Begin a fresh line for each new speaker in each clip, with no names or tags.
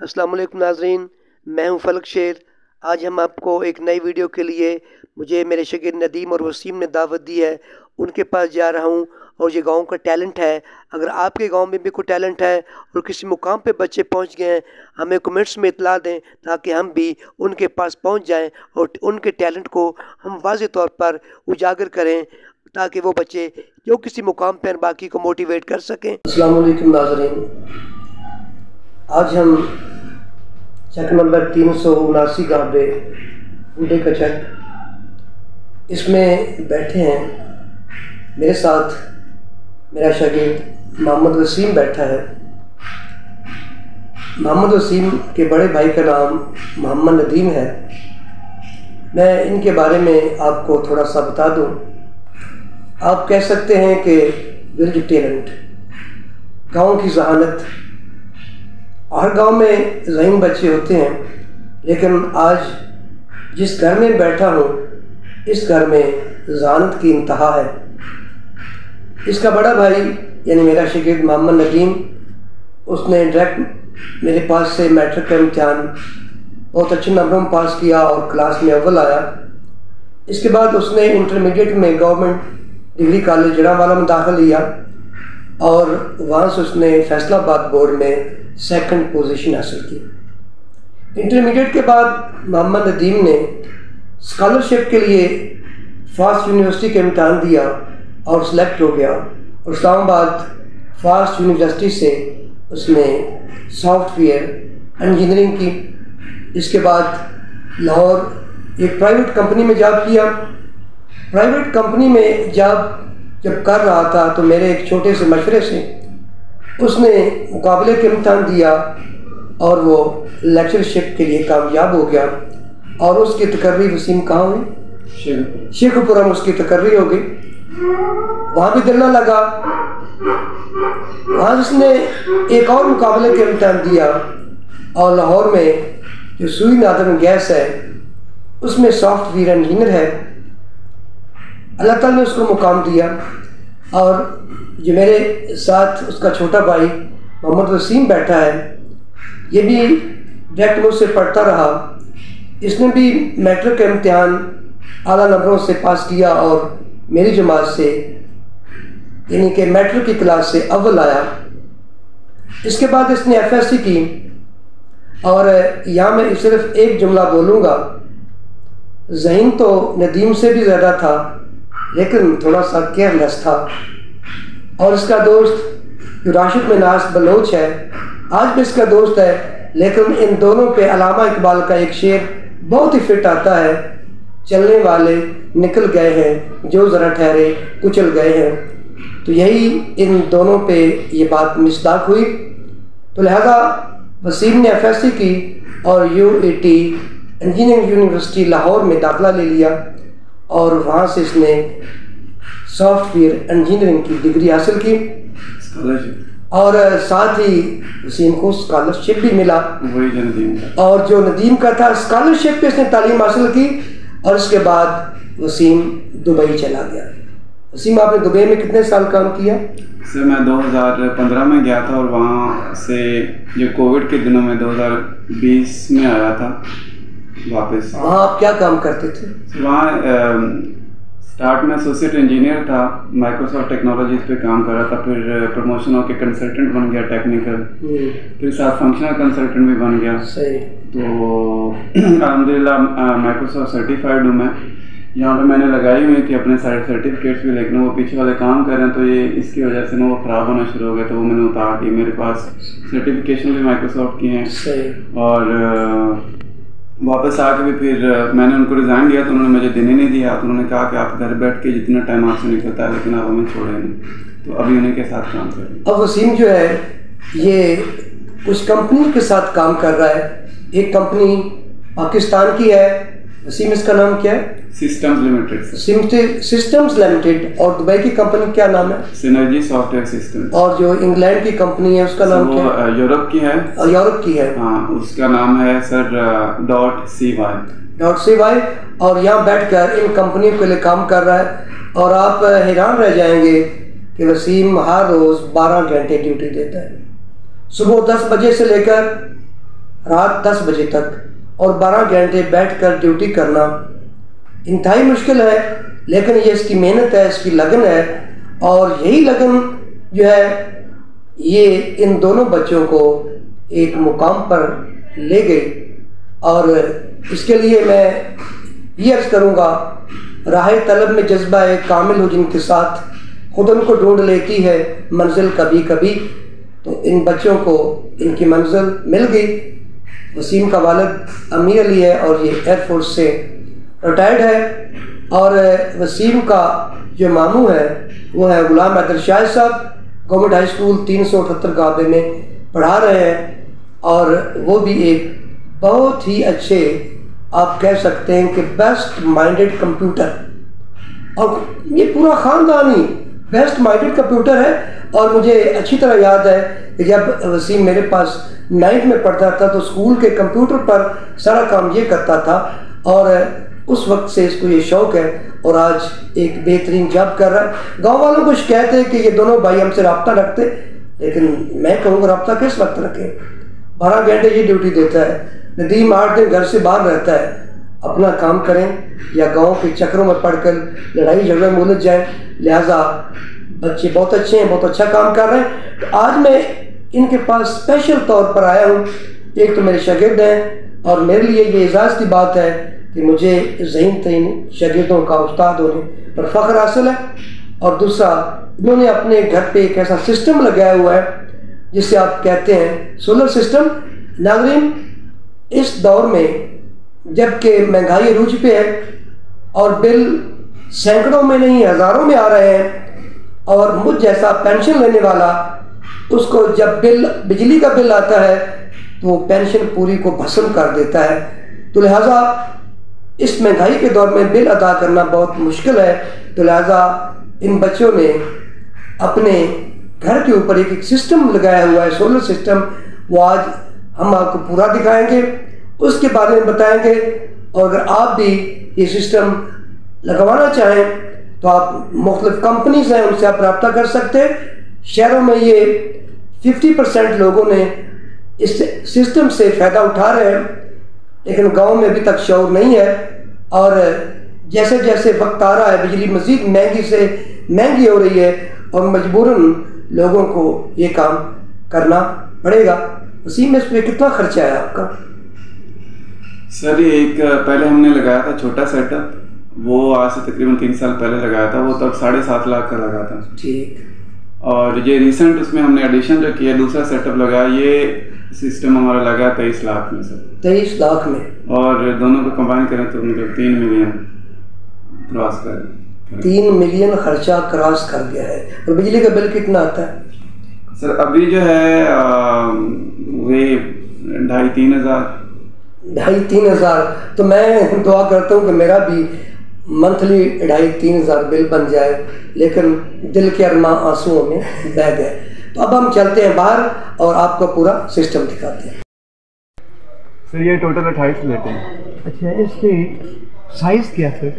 अस्सलाम वालेकुम नाजरीन, मैं हूँ फलक शेर। आज हम आपको एक नई वीडियो के लिए मुझे मेरे शगिर नदीम और वसीम ने दावत दी है। उनके पास जा रहा हूँ और ये गाँव का टैलेंट है। अगर आपके गाँव में भी कोई टैलेंट है और किसी मुकाम पे बच्चे पहुँच गए हैं, हमें कमेंट्स में इतला दें ताकि हम भी उनके पास पहुँच जाएँ और उनके टैलेंट को हम वाज तौर पर उजागर करें ताकि वो बच्चे जो किसी मुकाम पर बाकी को मोटिवेट कर सकें। वालेकुम नाजरीन। आज हम चक नंबर तीन सौ उनासी गाबे बूढ़े का चक इसमें बैठे हैं, मेरे साथ मेरा शगीद मोहम्मद वसीम बैठा है। मोहम्मद वसीम के बड़े भाई का नाम मोहम्मद नदीम है। मैं इनके बारे में आपको थोड़ा सा बता दूँ। आप कह सकते हैं कि विल्ड टैलेंट गाँव की जहानत हर गाँव में जहीन बच्चे होते हैं, लेकिन आज जिस घर में बैठा हूँ, इस घर में जानत की इंतहा है। इसका बड़ा भाई, यानी मेरा शिगिर मोहम्मद नदीम, उसने डायरेक्ट मेरे पास से मैट्रिक का इम्तहान, बहुत अच्छे नंबरों में पास किया और क्लास में अव्वल आया। इसके बाद उसने इंटरमीडिएट में गवर्नमेंट डिग्री कॉलेज जड़ावाला में दाखिल लिया और वहाँ से उसने फैसलाबाद बोर्ड में सेकंड पोजीशन हासिल की। इंटरमीडिएट के बाद मोहम्मद नदीम ने स्कॉलरशिप के लिए फास्ट यूनिवर्सिटी का इम्तहान दिया और सिलेक्ट हो गया और इस्लामाबाद फास्ट यूनिवर्सिटी से उसने सॉफ्टवेयर इंजीनियरिंग की। इसके बाद लाहौर एक प्राइवेट कंपनी में जॉब किया। प्राइवेट कंपनी में जॉब जब कर रहा था तो मेरे एक छोटे से मशवरे से उसने मुकाबले के इम्तहान दिया और वो लेक्चरशिप के लिए कामयाब हो गया। और उसकी तकर्री वसीम कहाँ हुई? शेखपुरा। में उसकी तकर्री हो गई। वहाँ भी दिल ना लगा। वहाँ उसने एक और मुकाबले के इम्तहान दिया। और लाहौर में जो सुई नादर गैस है उसमें सॉफ्टवेयर इंजीनियर है। अल्लाह ताला ने उसको मुकाम दिया। और जो मेरे साथ उसका छोटा भाई, मोहम्मद वसीम बैठा है, ये भी डायरेक्ट मुझसे पढ़ता रहा। इसने भी मैट्रिक का इम्तहान आला नंबरों से पास किया और मेरी जमात से, यानी कि मैट्रिक की क्लास से अव्वल आया। इसके बाद इसने एफएससी की और यहाँ मैं सिर्फ़ एक जुमला बोलूँगा। जहन तो नदीम से भी ज़्यादा था लेकिन थोड़ा सा केयरलेस था। और इसका दोस्त राशिद मिनास बलोच है। आज भी इसका दोस्त है, लेकिन इन दोनों पे अलामा इकबाल का एक शेर बहुत ही फिट आता है। चलने वाले निकल गए हैं, जो ज़रा ठहरे कुचल गए हैं। तो यही इन दोनों पे ये बात मिसदाक हुई। तो लिहाजा वसीम ने एफ़ की और यू इंजीनियरिंग यूनिवर्सिटी लाहौर में दाखिला ले लिया। और वहाँ से इसने सॉफ्टवेयर इंजीनियरिंग की डिग्री हासिल की। और साथ ही वसीम को स्कॉलरशिप भी मिला। और जो नदीम का था स्कॉलरशिप पे इसने तालीम हासिल की और उसके बाद वसीम दुबई चला गया। वसीम आपने दुबई में कितने साल काम किया?
सर मैं 2015 में गया था और वहाँ से जो कोविड के दिनों में 2020 में आया था वापस।
वहाँ आप क्या काम करते थे?
वहाँ स्टार्ट में एसोसिएट इंजीनियर था माइक्रोसॉफ्ट टेक्नोलॉजीज़ पे काम कर रहा था फिर प्रमोशन होकर कंसल्टेंट बन गया टेक्निकल हम्म। फिर साथ फंक्शनल कंसल्टेंट भी बन गया।
सही।
तो अलहमदिल्ला माइक्रोसॉफ्ट सर्टिफाइड हूँ मैं। यहाँ पे मैंने लगाई हुई थी अपने सारे सर्टिफिकेट्स भी लेकिन वो पीछे वाले काम कर रहे हैं तो ये इसकी वजह से ना वो ख़राब होना शुरू हो गया तो वो मैंने उतार दी मेरे पास सर्टिफिकेशन भी माइक्रोसॉफ्ट की हैं। और वापस आके भी फिर मैंने उनको रिज़ाइन दिया तो उन्होंने मुझे देने नहीं दिया। तो उन्होंने कहा कि आप घर बैठ के जितना टाइम आपसे निकलता है, लेकिन आप हमें छोड़े नहीं। तो अभी उन्हीं के साथ काम कर
अब वसीम जो है, ये कुछ कंपनी के साथ काम कर रहा है। एक कंपनी पाकिस्तान की है वसीम इसका नाम क्या है
सिस्टम्स लिमिटेड
सिस्टम्स लिमिटेड और दुबई की कंपनी क्या नाम है
सिनर्जी सॉफ्टवेयर सिस्टम
और जो इंग्लैंड की कंपनी है उसका नाम क्या
है यूरोप की है
यूरोप की है
हाँ उसका नाम है sir dot C Y
dot C Y और यहाँ बैठकर इन कंपनियों के लिए काम कर रहा है और आप हैरान रह जाएँगे कि वसीम हर रोज बारह घंटे ड्यूटी देता है सुबह दस बजे से लेकर रात 10 बजे तक और 12 घंटे बैठकर ड्यूटी करना। इंतहाई मुश्किल है, लेकिन ये इसकी मेहनत है, इसकी लगन है, और यही लगन जो है, ये इन दोनों बच्चों को एक मुकाम पर ले गई। और इसके लिए मैं ये अर्ज़ करूँगा, राह तलब में जज्बा एक कामिल हो जिनके साथ खुद उनको ढूंढ लेती है, मंजिल कभी कभी तो इन बच्चों को इनकी मंजिल मिल गई। वसीम का वालद अमीर अली है और ये एयरफोर्स से रिटायर्ड है। और वसीम का जो मामू है, वो है गुलाम हैदर शाह साहब, गवर्नमेंट हाई स्कूल तीन सौ अठहत्तर गाबे में पढ़ा रहे हैं। और वो भी एक बहुत ही अच्छे, आप कह सकते हैं कि बेस्ट माइंडेड कंप्यूटर और ये पूरा ख़ानदानी बेस्ट माइंडेड कंप्यूटर है और मुझे अच्छी तरह याद है कि जब वसीम मेरे पास नाइन्थ में पढ़ता था तो स्कूल के कंप्यूटर पर सारा काम ये करता था और उस वक्त से इसको ये शौक है और आज एक बेहतरीन जॉब कर रहा है। गाँव वालों को शिकायत है कि ये दोनों भाई हमसे रबता रखते, लेकिन मैं कहूँगा रबता किस वक्त रखें? बारह घंटे ये ड्यूटी देता है। नदीम आठ दिन घर से बाहर रहता है। अपना काम करें या गाँव के चक्रों में पढ़कर लड़ाई झगड़े में उलझ जाए, लिहाजा बच्चे बहुत अच्छे हैं, बहुत अच्छा काम कर रहे हैं। तो आज मैं इनके पास स्पेशल तौर पर आया हूँ। एक तो मेरे शागिर्द हैं और मेरे लिए ये एजाज़ की बात है कि मुझे जहन तरीन शागिर्दों का उस्ताद होने पर फ़ख्र हासिल है। और दूसरा, इन्होंने अपने घर पे एक ऐसा सिस्टम लगाया हुआ है, जिसे आप कहते हैं सोलर सिस्टम नागरीन इस दौर में जबकि महँगाई रूज पे है और बिल सैकड़ों में नहीं हज़ारों में आ रहे हैं और मुझ जैसा पेंशन लेने वाला उसको जब बिल बिजली का बिल आता है तो वो पेंशन पूरी को भस्म कर देता है। तो लिहाजा इस महँगाई के दौर में बिल अदा करना बहुत मुश्किल है। तो लिहाजा इन बच्चों ने अपने घर के ऊपर एक, एक सिस्टम लगाया हुआ है सोलर सिस्टम वो आज हम आपको पूरा दिखाएँगे। उसके बारे में बताएँगे। और अगर आप भी ये सिस्टम लगवाना चाहें तो आप मुख्तलिफ़ कंपनीज़ हैं, उनसे आप रबता कर सकते हैं। शहरों में ये 50 परसेंट लोगों ने इस सिस्टम से फ़ायदा उठा रहे हैं, लेकिन गाँव में अभी तक शौर नहीं है। और जैसे जैसे वक्त आ रहा है, बिजली मज़ीद महँगी से महँगी हो रही है, और मजबूरन लोगों को ये काम करना पड़ेगा। उसी में इस पर कितना खर्चा है आपका?
सर ये एक पहले हमने लगाया था छोटा सेटअप वो आज से तकरीबन तीन साल पहले लगाया था। वो तब साढ़े सात लाख का लगा था।
ठीक।
और ये रिसेंट उसमें हमने एडिशन जो किया दूसरा सेटअप लगाया ये सिस्टम हमारा लगा तेईस लाख में सर।
तेईस लाख में?
और दोनों को कंबाइन करें तो मतलब तीन मिलियन क्रॉस कर
तीन मिलियन खर्चा क्रॉस कर गया है। और बिजली का बिल कितना आता है?
सर अभी जो है वे ढाई तीन हज़ार
ढाई तीन हज़ार। तो मैं दुआ करता हूँ कि मेरा भी मंथली ढाई तीन हज़ार बिल बन जाए लेकिन दिल के अरमा आंसुओं में बह गए। तो अब हम चलते हैं बाहर और आपको पूरा सिस्टम दिखाते हैं।
सर ये टोटल अट्ठाईस लेते हैं।
अच्छा इसकी साइज़ क्या है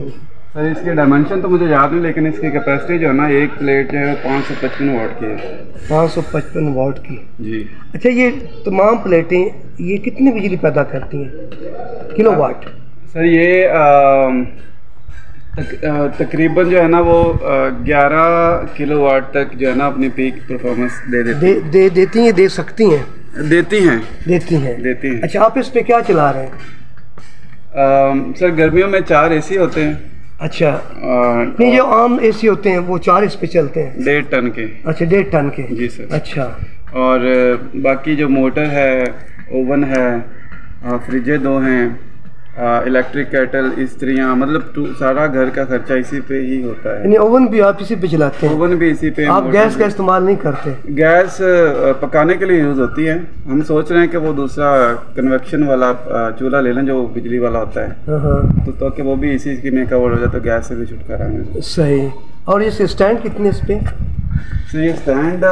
सर इसके डायमेंशन तो मुझे याद नहीं लेकिन इसकी कैपेसिटी जो है ना एक प्लेट जो है पाँच सौ पचपन वाट की है।
पाँच सौ पचपन वाट की?
जी।
अच्छा ये तमाम प्लेटें ये कितनी बिजली पैदा करती हैं? किलो वाट
सर ये तक, तकरीबन जो है ना वो ग्यारह किलो वाट तक जो है ना अपनी पीक परफॉर्मेंस दे देती
दे, दे देती हैं दे सकती हैं?
देती हैं।
देती हैं।
देती हैं।
अच्छा आप इस पर क्या चला रहे हैं?
सर गर्मियों में चार एसी होते हैं।
अच्छा। नहीं जो आम एसी होते हैं वो चार इस पे चलते हैं।
डेढ़ टन के।
अच्छा डेढ़ टन के।
जी सर।
अच्छा।
और बाकी जो मोटर है ओवन है फ्रिजे दो हैं। इलेक्ट्रिक केटल स्त्रियाँ मतलब सारा घर का खर्चा इसी पे ही होता है।
यानी ओवन भी आप इसी पे चलाते हैं?
ओवन भी इसी पे
आप गैस का इस्तेमाल नहीं करते?
गैस पकाने के लिए यूज़ होती है। हम सोच रहे हैं कि वो दूसरा कन्वेक्शन वाला चूल्हा ले लें जो बिजली वाला होता है।
हाँ, हाँ।
तो, तो कि वो भी इसी की में कवर हो जाए तो गैस से भी छुटकारा मिल
सही। और ये स्टैंड कितने इस पे?
तो ये स्टैंड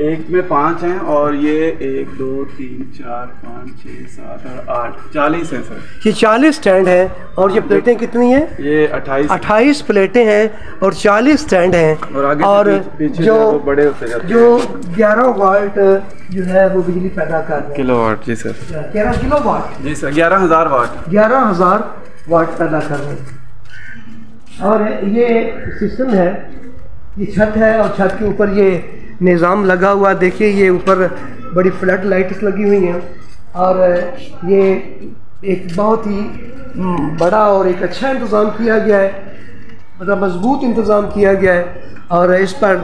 एक में पाँच हैं और ये एक दो तीन चार पाँच छः सात और आठ। चालीस हैं सर।
ये चालीस स्टैंड हैं और ये प्लेटें कितनी हैं?
ये अट्ठाईस
अट्ठाईस प्लेटें हैं और चालीस स्टैंड हैं।
और आगे
और
पीछे- पीछे
जो
बड़े होते जाते हैं।
जो ग्यारह वाट जो है वो बिजली पैदा कर रहे
किलो वाट जी सर।
ग्यारह किलो वाट
जी सर ग्यारह हज़ार वाट।
ग्यारह हज़ार वाट पैदा कर रहे हैं। और ये सिस्टम है ये छत है और छत के ऊपर ये निज़ाम लगा हुआ देखिए ये ऊपर बड़ी फ्लड लाइट्स लगी हुई हैं और ये एक बहुत ही हम्म, बड़ा और एक अच्छा इंतज़ाम किया गया है मतलब मज़बूत इंतज़ाम किया गया है और इस पर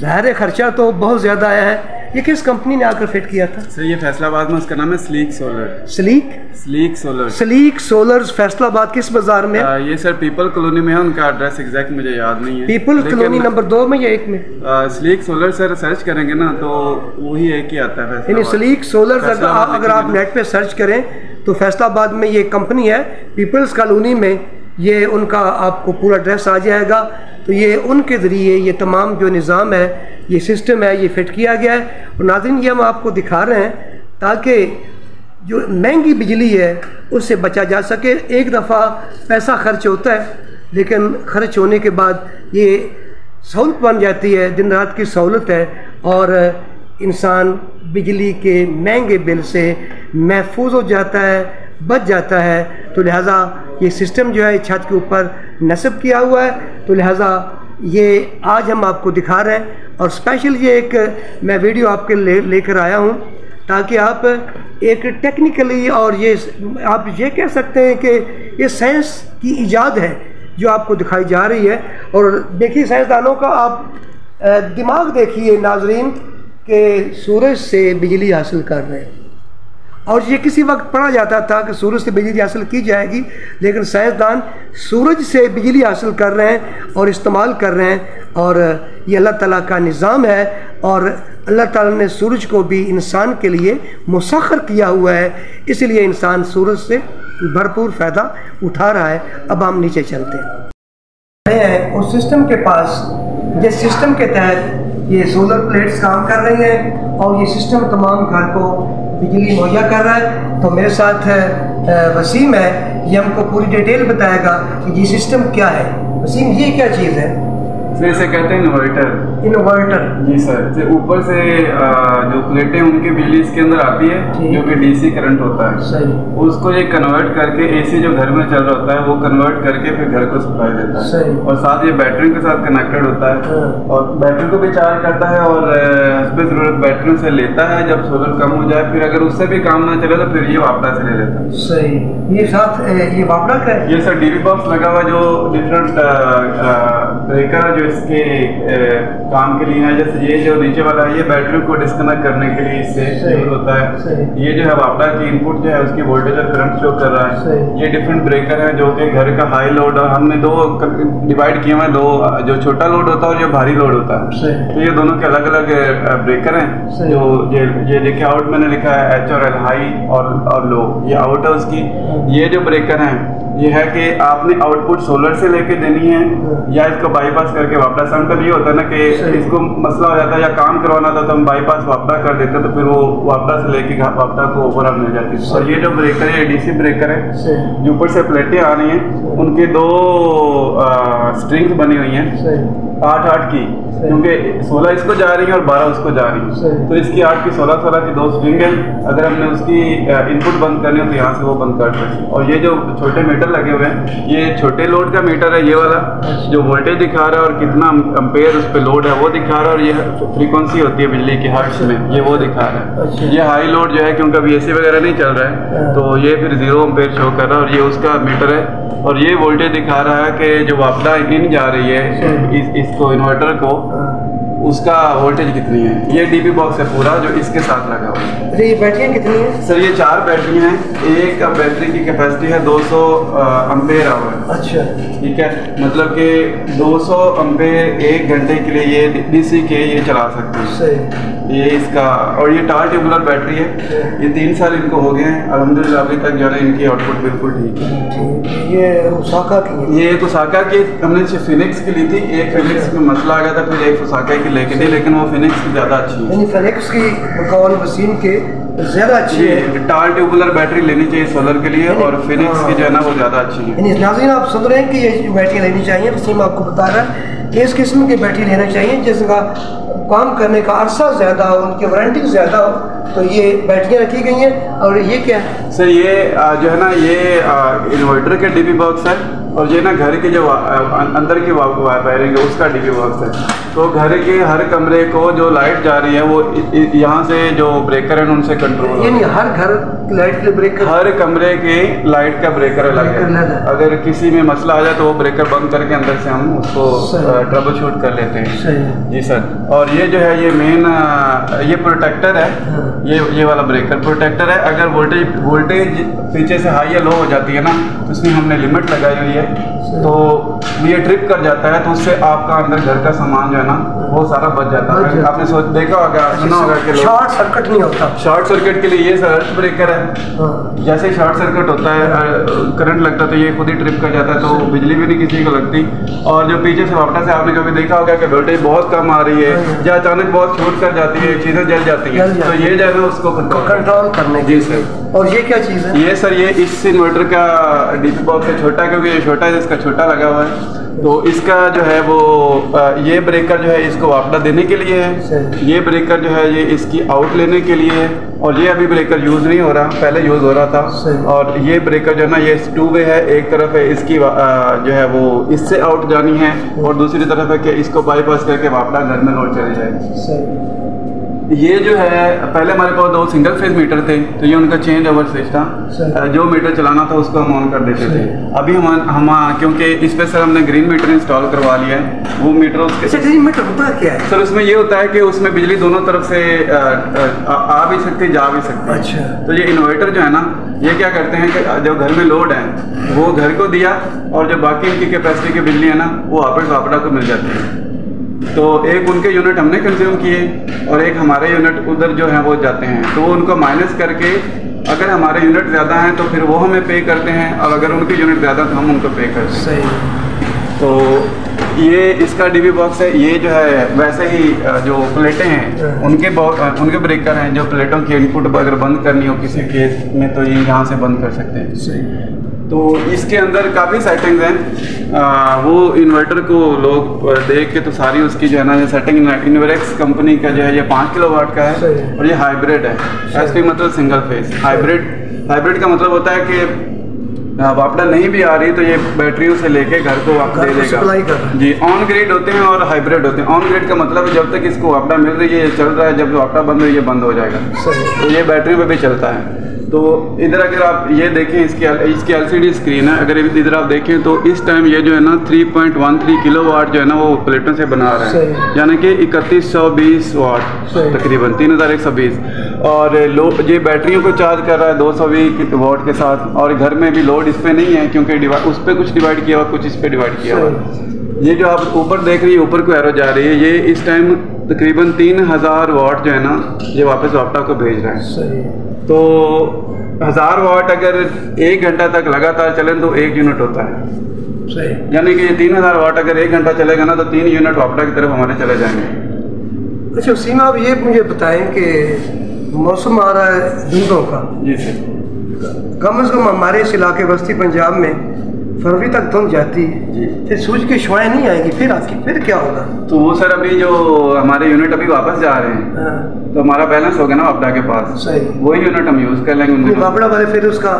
ज़ाहिर खर्चा तो बहुत ज़्यादा आया है। ये किस कंपनी ने आकर फिट किया था?
सर ये फैसलाबाद में उसका नाम है sleek solar
sleek
sleek solar
sleek solars Faisalabad किस बाज़ार में?
आ, ये सर पीपल कॉलोनी में है उनका एड्रेस एग्जैक्ट मुझे याद नहीं है।
पीपल कॉलोनी नंबर दो में या एक में?
आ, स्लीक सोलर सर सर्च करेंगे ना तो वही एक ही आता है
यानी स्लीक सोलर्स अगर आप- नेट पे सर्च करें तो फैसलाबाद में ये कंपनी है पीपल्स कॉलोनी में ये उनका आपको पूरा एड्रेस आ जाएगा। तो ये उनके ज़रिए ये तमाम जो निज़ाम है ये सिस्टम है, ये फिट किया गया है। और नाजिन ये हम आपको दिखा रहे हैं ताकि जो महँगी बिजली है, उससे बचा जा सके। एक दफ़ा पैसा खर्च होता है, लेकिन खर्च होने के बाद ये सहूलत बन जाती है, दिन रात की सहूलत है। और इंसान बिजली के महँगे बिल से महफूज हो जाता है। बच जाता है तो लिहाजा ये सिस्टम जो है छत के ऊपर नस्ब किया हुआ है। तो लिहाजा ये आज हम आपको दिखा रहे हैं और स्पेशल ये एक मैं वीडियो आपके ले, लेकर आया हूँ ताकि आप एक टेक्निकली और ये आप ये कह सकते हैं कि ये साइंस की इजाद है जो आपको दिखाई जा रही है। और देखिए साइंसदानों का आप दिमाग देखिए नाजरीन, के सूरज से बिजली हासिल कर रहे हैं। और ये किसी वक्त पढ़ा जाता था कि सूरज से बिजली हासिल की जाएगी, लेकिन साइंसदान सूरज से बिजली हासिल कर रहे हैं और इस्तेमाल कर रहे हैं। और ये अल्लाह ताला का निज़ाम है और अल्लाह ताला ने सूरज को भी इंसान के लिए मुसखर किया हुआ है। इसलिए इंसान सूरज से भरपूर फ़ायदा उठा रहा है। अब हम नीचे चलते हैं उस सिस्टम के पास, जिस सिस्टम के तहत ये सोलर प्लेट्स काम कर रही हैं और ये सिस्टम तमाम घर को बिजली मुहैया कर रहा है तो मेरे साथ वसीम है, ये हमको पूरी डिटेल बताएगा कि ये सिस्टम क्या है। वसीम, ये क्या चीज़ है?
इसे कहते हैं इन्वर्टर
इन्वर्टर
जी सर से ऊपर से जो प्लेटें उनकी बिजली इसके अंदर आती है जो कि डीसी करंट होता है
सही।
उसको ये कन्वर्ट करके एसी जो घर में चल रहा होता है वो कन्वर्ट करके फिर घर को सप्लाई देता है। सही। और साथ ये बैटरी के साथ कनेक्टेड होता है।
हाँ।
और बैटरी को भी चार्ज करता है और पर ज़रूरत बैटरी से लेता है जब सोलर कम हो जाए फिर अगर उससे भी काम ना चले तो फिर ये वापस से ले लेता है।
सही। ये साथ ये वापड़ा का है?
ये सर डीबी बॉक्स लगा हुआ जो डिफरेंट ब्रेकर है जो इसके अ, काम के लिए है जैसे ये जो नीचे वाला है ये बैटरी को डिस्कनेक्ट करने के लिए इससे। यूज़ होता है। ये जो है वापडा की इनपुट जो है उसकी वोल्टेज और करंट शो कर रहा है। ये डिफरेंट ब्रेकर है जो कि घर का हाई लोड और हमने दो डिवाइड किए हुए हैं दो जो छोटा लोड होता है और जो भारी लोड होता है। तो ये दोनों के अलग अलग ब्रेकर हैं। जो ये ये देखिए आउट मैंने लिखा है एच और एल हाई और और लो ये आउट है। उसकी ये जो ब्रेकर हैं ये है कि आपने आउटपुट सोलर से लेके देनी है या इसको बाईपास करके वापस समटाइम ये होता है ना कि इसको मसला हो जाता है या काम करवाना था तो हम बाईपास वापस कर देते तो फिर वो वापस से लेके वापस को ऊपर मिल जाती है। और ये जो ब्रेकर है डीसी ब्रेकर है जो ऊपर से प्लेटें आ रही हैं उनके दो स्ट्रिंग्स बनी हुई हैं। आठ आठ की क्योंकि सोलह इसको जा रही है और बारह उसको जा रही है। तो इसकी आठ की सोलह सोलह की दो स्ट्रिंग है। अगर हमने उसकी इनपुट बंद करनी हो तो यहाँ से वो बंद कर सकते और ये जो छोटे मीटर लगे हुए हैं ये छोटे लोड का मीटर है ये वाला जो वोल्टेज दिखा रहा है और कितना अम्पेयर उस पर लोड है वो दिखा रहा है और ये फ्रीक्वेंसी होती है बिजली की हर्ट्स में ये वो दिखा रहा
अच्छा।
है ये हाई लोड जो है क्योंकि अभी एसी वगैरह नहीं चल रहा है
हाँ।
तो ये फिर ज़ीरो अम्पेयर शो कर रहा है और ये उसका मीटर है। और ये वोल्टेज दिखा रहा है कि जो वापडा इन जा रही है इस इसको इन्वर्टर को। उसका वोल्टेज कितनी है? ये डीबी बॉक्स है पूरा जो इसके साथ लगा हुआ है।
अच्छा ये बैटरियाँ कितनी है?
सर ये चार बैटरी हैं। एक बैटरी की कैपेसिटी है 200 सौ अम्पेयर आवर
अच्छा।
ठीक है? मतलब कि 200 सौ अम्पेयर एक घंटे के लिए ये डीसी के ये चला सकते हैं।
सही।
ये इसका और ये टार ट्यूबुलर बैटरी है। ये तीन साल इनको हो गए हैं। अलहमदिल्ला अभी तक जो है इनकी आउटपुट बिल्कुल ठीक है।
ये ओसाका की
ये एक ओसाका की हमने फिनिक्स की ली थी। एक फिनिक्स में मसला आ गया था फिर एक ओसाका की लेके दी लेकिन वो फिनिक्स की ज़्यादा अच्छी है।
यानी फेनिक्स की बकौल वसीम के ज़्यादा अच्छी है।
टार ट्यूबुलर बैटरी लेनी चाहिए सोलर के लिए और फिनिक्स की जो है ना वो ज़्यादा अच्छी है।
यानी नाज़रीन आप सुन रहे हैं कि ये बैटरी लेनी चाहिए वसीम आपको बता रहा है कि इस किस्म की बैटरी लेना चाहिए जिसका काम करने का अरसा ज़्यादा हो उनकी वारंटी ज़्यादा हो तो ये बैटरियाँ रखी गई हैं और ये क्या? है
सर ये जो है ना ये इन्वर्टर के डीबी बॉक्स है और ये ना घर के जो वा- अंदर की वायरिंग है उसका डीबी बॉक्स है। तो घर के हर कमरे को जो लाइट जा रही है वो यहाँ से जो ब्रेकर है उनसे कंट्रोल
यानी हर घर लाइट के ब्रेकर
हर कमरे के लाइट का ब्रेकर अलग है। अगर किसी में मसला आ जाए तो वो ब्रेकर बंद करके अंदर से हम उसको ट्रबल शूट कर लेते हैं। जी सर। और ये जो है ये मेन ये प्रोटेक्टर है।
हाँ।
ये ये वाला ब्रेकर प्रोटेक्टर है। अगर वोल्टेज वोल्टेज पीछे से हाई या लो हो जाती है ना तो इसमें हमने लिमिट लगाई हुई है। तो ये ट्रिप कर जाता है तो उससे आपका अंदर घर का सामान जो है ना वो सारा बच जाता है। आपने सोच देखा होगा सुना होगा कि
शॉर्ट सर्किट नहीं होता।
शॉर्ट सर्किट के लिए ये सर्च ब्रेकर है।
हाँ।
जैसे शॉर्ट सर्किट होता है करंट लगता तो ये खुद ही ट्रिप कर जाता है तो बिजली भी नहीं किसी को लगती। और जो पीछे से वापस से आपने कभी देखा होगा कि वोल्टेज बहुत कम आ रही है या अचानक बहुत छूट कर जाती है चीज़ें जल जाती हैं। तो ये जो है उसको कंट्रोल
कंट्रोल करने
जी सर
और ये क्या चीज़ है?
ये सर ये इस इन्वर्टर का डीपी बॉक्स है छोटा क्योंकि ये छोटा है इसका छोटा लगा हुआ है। तो इसका जो है वो ये ब्रेकर जो है इसको वापडा देने के लिए है। ये ब्रेकर जो है ये इसकी आउट लेने के लिए है। और ये अभी ब्रेकर यूज़ नहीं हो रहा पहले यूज़ हो रहा था। और ये ब्रेकर जो है ना ये टू वे है एक तरफ़ है इसकी जो है वो इससे आउट जानी है। और दूसरी तरफ़ है कि इसको बाईपास करके वापडा घर में लोड चले जाए ये जो है पहले हमारे पास दो सिंगल फ़ेज़ मीटर थे तो ये उनका चेंज ओवर स्विच था। जो मीटर चलाना था उसको हम ऑन कर देते थे। अभी हम हम क्योंकि इस पे सर हमने ग्रीन मीटर इंस्टॉल करवा लिया है। वो मीटर उसके
ग्रीन मीटर होता क्या है?
सर उसमें ये होता है कि उसमें बिजली दोनों तरफ़ से अ, आ, आ भी सकती है जा भी सकती है।
अच्छा।
तो ये इन्वर्टर जो है ना ये क्या करते हैं कि जो घर में लोड है वो घर को दिया और जो बाकी इनकी कैपेसिटी की बिजली है ना वो वापड़ा को मिल जाती है। तो एक उनके यूनिट हमने कंज्यूम किए और एक हमारे यूनिट उधर जो है वो जाते हैं। तो वो उनको माइनस करके अगर हमारे यूनिट ज़्यादा हैं तो फिर वो हमें पे करते हैं और अगर उनके यूनिट ज़्यादा तो हम उनको पे करते हैं।
सही।
तो ये इसका डीबी बॉक्स है। ये जो है वैसे ही जो प्लेटें हैं
हाँ।
उनके उनके ब्रेकर हैं। जो प्लेटों की इनपुट अगर बंद करनी हो किसी केस में तो ये यहाँ से बंद कर सकते हैं।
सही।
तो इसके अंदर काफ़ी सेटिंग्स हैं। आ, वो इन्वर्टर को लोग देख के तो सारी उसकी जो है ना ये सेटिंग इन्वेरेक्स कंपनी का जो है ये पाँच किलो वाट का है और ये हाइब्रिड है।
सही।
एस मतलब सिंगल फेस हाइब्रिड हाइब्रिड का मतलब होता है कि वापडा नहीं भी आ रही तो ये बैटरियों से लेके घर को वापस दे देगा। जी ऑन ग्रिड होते हैं और हाइब्रिड होते हैं। ऑन ग्रिड का मतलब है जब तक इसको वापडा मिल रही है ये चल रहा है जब वापडा बंद हो ये बंद हो जाएगा। तो ये बैटरी पे भी चलता है। तो इधर अगर आप ये देखें इसकी इसकी एलसीडी स्क्रीन है अगर इधर आप देखें तो इस टाइम ये जो है ना 3.13 किलो वाट जो है ना वो प्लेटों से बना रहा। है। यानी कि 3120 वाट
सही।
तकरीबन 3120 और लो ये बैटरियों को चार्ज कर रहा है 220 वाट के साथ और घर में भी लोड इस पर नहीं है क्योंकि उस पर कुछ डिवाइड किया हुआ कुछ इस पर डिवाइड किया हुआ। ये जो आप ऊपर देख रही है ऊपर को एरो जा रही है ये इस टाइम तकरीबन तीन हज़ार वाट जो है ना ये वापस वापटा को भेज रहा है। तो हज़ार वाट अगर एक घंटा तक लगातार चले तो एक यूनिट होता है।
सही।
यानी कि ये तीन हज़ार वाट अगर एक घंटा चलेगा ना तो तीन यूनिट वापडा की तरफ़ हमारे चले जाएँगे।
अच्छा सीमा आप ये मुझे बताएँ कि मौसम आ रहा है धुंधों का।
जी सर
कम अज़ कम हमारे इस इलाके बस्ती पंजाब में फरवरी तक धुंध जाती है।
जी।
फिर सूरज की शुआएँ नहीं आएगी फिर आपकी फिर क्या होगा?
तो वो सर अभी जो हमारे यूनिट अभी वापस जा रहे हैं
हाँ,
तो हमारा बैलेंस हो गया ना वापडा के पास।
सही।
वही यूनिट हम यूज़ कर लेंगे
वापड़ा वाले फिर उसका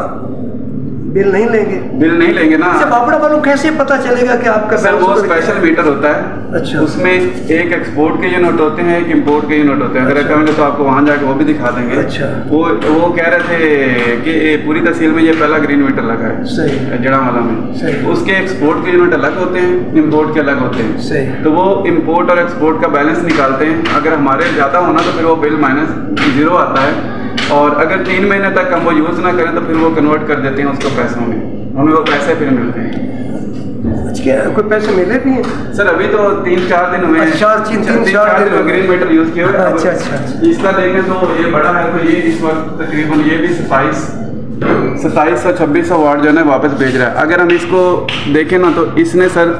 बिल नहीं लेंगे।
बिल नहीं लेंगे ना।
अच्छा बापड़ा वालों कैसे पता चलेगा कि आपका
सर वो? स्पेशल मीटर होता है।
अच्छा।
उसमें एक एक्सपोर्ट के यूनिट होते हैं एक इम्पोर्ट के यूनिट होते हैं। अगर
अच्छा।
कहेंगे तो आपको वहाँ जाके वो भी दिखा देंगे।
अच्छा।
वो वो कह रहे थे कि पूरी तहसील में ये पहला ग्रीन मीटर लगा है
सही।
जड़ावाला में।
सही।
उसके एक्सपोर्ट के यूनिट अलग होते हैं इम्पोर्ट के अलग होते हैं।
सही।
तो वो इम्पोर्ट और एक्सपोर्ट का बैलेंस निकालते हैं। अगर हमारे ज़्यादा होना तो फिर वो बिल माइनस ज़ीरो आता है। और अगर तीन महीने तक हम वो यूज़ ना करें तो फिर वो कन्वर्ट कर देते हैं उसको पैसों में। हमें वो पैसे फिर मिलते हैं।
क्या कोई पैसे मिले भी हैं?
सर अभी तो तीन चार दिन हुए हैं।
अच्छा, तीन- तीन- चार
चार
दिन
ग्रीन मीटर यूज़ किए हुए।
अच्छा, अच्छा, अच्छा।
इसका देखें तो ये बड़ा है तो ये इस वक्त तकरीबन ये भी सताईस सत्ताईस सौ छब्बीस सौ वाट जो है ना वापस भेज रहा है। अगर हम इसको देखें ना तो इसने सर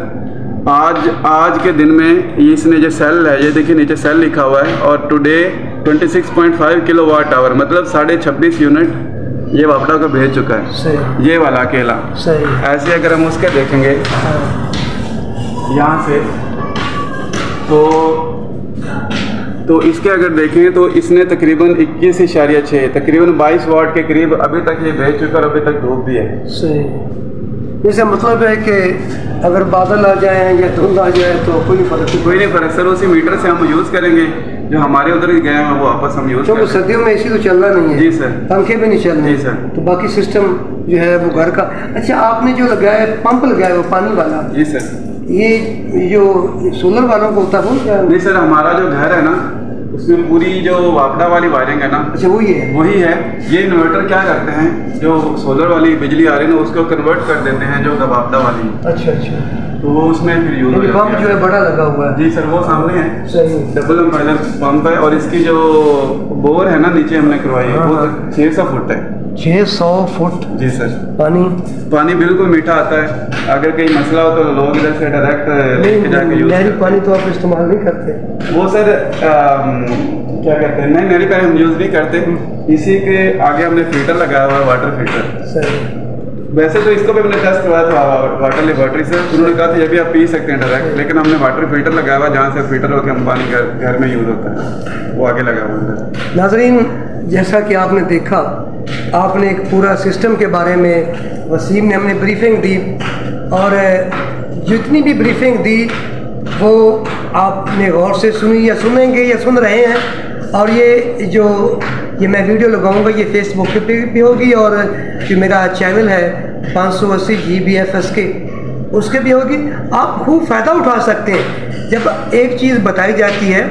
आज आज के दिन में इसने जो सेल है ये देखिए नीचे सेल लिखा हुआ है और टुडे 26.5 किलो वाट आवर मतलब साढ़े छब्बीस यूनिट ये वापडा को भेज चुका है।
सही।
ये वाला अकेला।
सही।
ऐसे अगर हम उसके देखेंगे
हाँ,
यहाँ से तो तो इसके अगर देखें तो इसने तकरीबन इक्कीस इशारिया छः तकरीबन बाईस वाट के करीब अभी तक ये भेज चुका और अभी तक धूप भी है।
सही। जैसे मतलब है कि अगर बादल आ जाए या धुंध आ जाए तो कोई फ़र्क
कोई नहीं फ़र्क सर उसी मीटर से हम यूज़ करेंगे। जो हमारे उधर ही गए हैं वो वापस हम यूज़
क्योंकि सर्दियों में एसी तो चलना नहीं है।
जी सर।
पंखे भी नहीं चल रहे
जी सर।
तो बाकी सिस्टम जो है वो घर का। अच्छा आपने जो लगाया है पंप लगाया वो पानी वाला?
जी सर।
ये जो सोलर वालों को होता है वो
नहीं सर हमारा जो घर है ना उसमें पूरी जो वापडा वाली वायरिंग है ना
अच्छा वही है।
वही है। ये इन्वर्टर क्या करते हैं जो सोलर वाली बिजली आ रही है ना उसको कन्वर्ट कर देते हैं जो वापडा वाली।
अच्छा अच्छा।
तो वो उसमें फिर यूज़ हो
पंप जो है बड़ा लगा हुआ है।
जी सर वो सामने है।
सही
डबल एम्पायर पंप है और इसकी जो बोर है ना नीचे हमने करवाई है। वो
हाँ,
छः सौ फुट है।
छः सौ फुट?
जी सर।
पानी?
पानी बिल्कुल मीठा आता है। अगर कहीं मसला हो तो लोग इधर से डायरेक्ट लेके जाके यूज़
नहरी पानी तो आप इस्तेमाल नहीं करते।
वो सर क्या कहते हैं? नहीं नहरी पानी हम यूज़ नहीं करते। इसी के आगे हमने फ़िल्टर लगाया हुआ है वाटर फ़िल्टर
सही
वैसे तो इसको भी हमने टेस्ट करवाया था वाटर लेबोरेटरी से। उन्होंने कहा था, ये भी आप पी सकते हैं डायरेक्ट लेकिन हमने वाटर फ़िल्टर लगाया हुआ, जहाँ से फ़िल्टर होकर हम पानी घर में यूज़ होता है। वो आगे लगा हुआ है।
नाजरीन, जैसा कि आपने देखा, आपने एक पूरा सिस्टम के बारे में वसीम ने हमने ब्रीफिंग दी और जितनी भी ब्रीफिंग दी, वो आपने गौर से सुनी या सुनेंगे या सुन रहे हैं। और ये जो ये मैं वीडियो लगाऊँगा, ये फेसबुक पे भी होगी और जो मेरा चैनल है, पाँच सौ अस्सी जी बी एफ़ एस के, उसके भी होगी। आप खूब फ़ायदा उठा सकते हैं। जब एक चीज़ बताई जाती है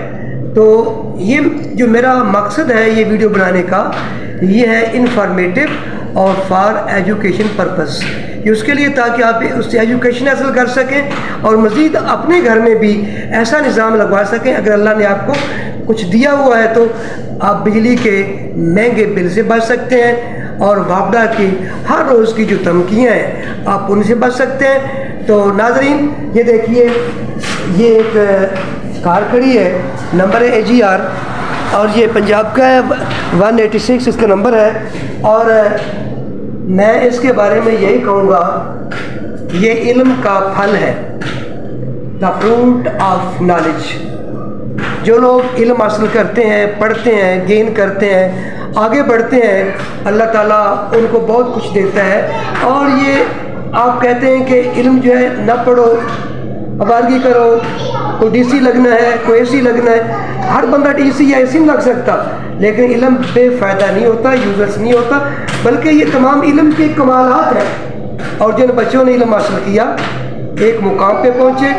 तो ये जो मेरा मकसद है ये वीडियो बनाने का, ये है इंफॉर्मेटिव और फॉर एजुकेशन पर्पस ये उसके लिए ताकि आप उससे एजुकेशन हासिल कर सकें और मज़ीद अपने घर में भी ऐसा निज़ाम लगवा सकें। अगर अल्लाह ने आपको कुछ दिया हुआ है तो आप बिजली के महँगे बिल से बच सकते हैं और वापडा की हर रोज़ की जो धमकियाँ हैं, आप उनसे बच सकते हैं। तो नाजरीन, ये देखिए, ये एक कार खड़ी है, नंबर है ए जी आर और ये पंजाब का है, वन एटी सिक्स इसका नंबर है। और मैं इसके बारे में यही कहूँगा, ये इल्म का फल है। The fruit of knowledge. जो लोग इल्म हासिल करते हैं, पढ़ते हैं, गेन करते हैं, आगे बढ़ते हैं, अल्लाह ताला उनको बहुत कुछ देता है। और ये आप कहते हैं कि इल्म जो है, ना पढ़ो आवारगी करो, कोई डीसी लगना है, कोई एसी लगना है, हर बंदा डीसी या एसी लग सकता। लेकिन इल्म बेफ़ायदा नहीं होता यूज़र्स नहीं होता, बल्कि ये तमाम इल्म के कमालात हैं। और जिन बच्चों ने इल्म हासिल किया, एक मुकाम पे पहुँचे,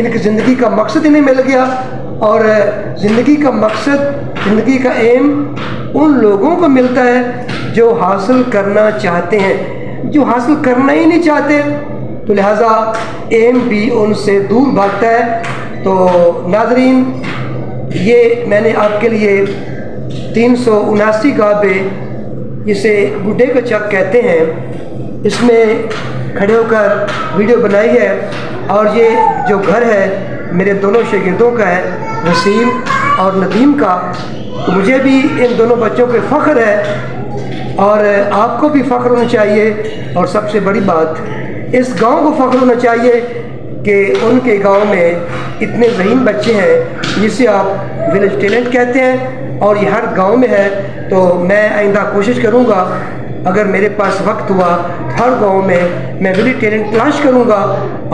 इनकी ज़िंदगी का मकसद इन्हें मिल गया। और ज़िंदगी का मकसद, ज़िंदगी का एम उन लोगों को मिलता है जो हासिल करना चाहते हैं। जो हासिल करना ही नहीं चाहते तो लिहाजा एम भी उनसे दूर भागता है। तो नाजरीन, ये मैंने आपके लिए तीन सौ उनासी गाबे जिसे बूढ़े का चक कहते हैं। इसमें खड़े होकर वीडियो बनाई है और ये जो घर है, मेरे दोनों शागिर्दों का है। वसीम और नदीम का तो मुझे भी इन दोनों बच्चों पे फ़ख्र है और आपको भी फ़ख्र होना चाहिए। और सबसे बड़ी बात, इस गाँव को फ़ख्र होना चाहिए कि उनके गाँव में इतने जहीन बच्चे हैं, जिसे आप विलेज टैलेंट कहते हैं, और ये हर गाँव में है तो मैं आइंदा कोशिश करूँगा अगर मेरे पास वक्त हुआ, हर गाँव में मैं विलेज टैलेंट तलाश करूँगा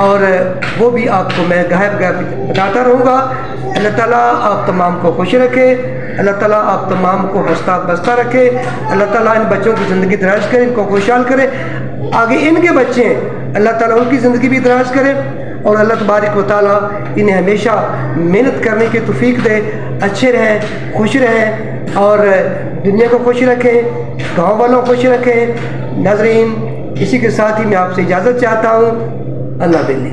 और वो भी आपको मैं गायब गायब बताता रहूँगा। अल्लाह ताला आप तमाम को खुश रखे, अल्लाह ताला आप तमाम को हंसता बसता रखे, अल्लाह ताला इन बच्चों की ज़िंदगी दराज करे, इनको खुशहाल करे। आगे इनके बच्चे, अल्लाह ताला उनकी ज़िंदगी भी दराज करे। और अल्लाह तबारक व ताला इन्हें हमेशा मेहनत करने की तफीक दे, अच्छे रहें, खुश रहें और दुनिया को खुश रखें, गाँव वालों को खुश रखें। नाजरीन, इसी के साथ ही मैं आपसे इजाज़त चाहता हूँ। अल्लाह बिल्ली